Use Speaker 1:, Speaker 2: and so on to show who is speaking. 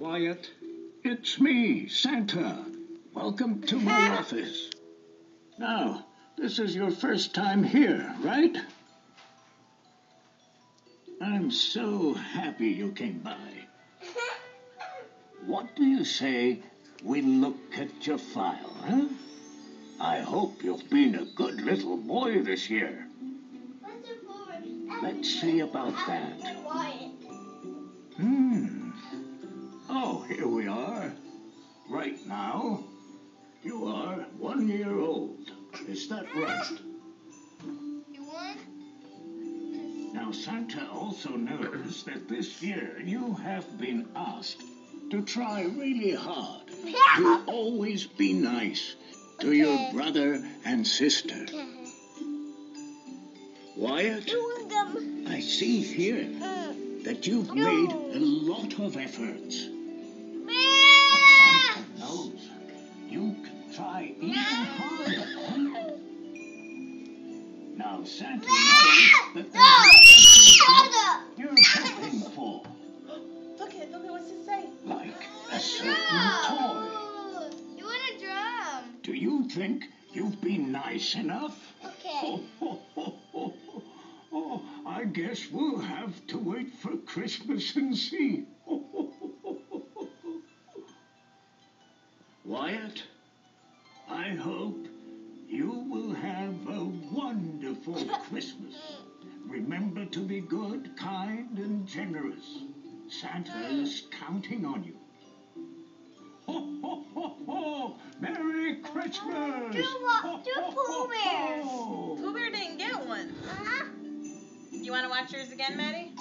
Speaker 1: Wyatt. It's me, Santa. Welcome to my office. Now, this is your first time here, right? I'm so happy you came by. What do you say we look at your file, huh? I hope you've been a good little boy this year. Let's see about that. Hmm. Here we are. Right now, you are one year old. Is that right? Now, Santa also knows that this year you have been asked to try really hard to always be nice to your brother and sister. Wyatt,
Speaker 2: won them.
Speaker 1: I see here
Speaker 2: Mm.
Speaker 1: that you've
Speaker 2: No.
Speaker 1: made a lot of efforts. Now, Santa ah! knows that
Speaker 2: No!
Speaker 1: there's
Speaker 2: Shut
Speaker 1: something
Speaker 2: up!
Speaker 1: you're hoping for,
Speaker 3: Look at look at what's it say.
Speaker 1: like a certain toy.
Speaker 2: You want a drum?
Speaker 1: Do you think you've been nice enough?
Speaker 2: Okay.
Speaker 1: Oh, oh, Oh, oh, I guess we'll have to wait for Christmas and see. Wyatt, wonderful Christmas. Remember to be good, kind, and generous. Santa is counting on you. Ho, ho, ho, ho! Merry Christmas!
Speaker 2: Do what? Do
Speaker 1: Ho, ho,
Speaker 2: Pooh
Speaker 1: ho,
Speaker 2: Bears.
Speaker 3: Pooh Bear didn't get one.
Speaker 2: Uh-huh.
Speaker 3: You want to watch yours again, Maddie?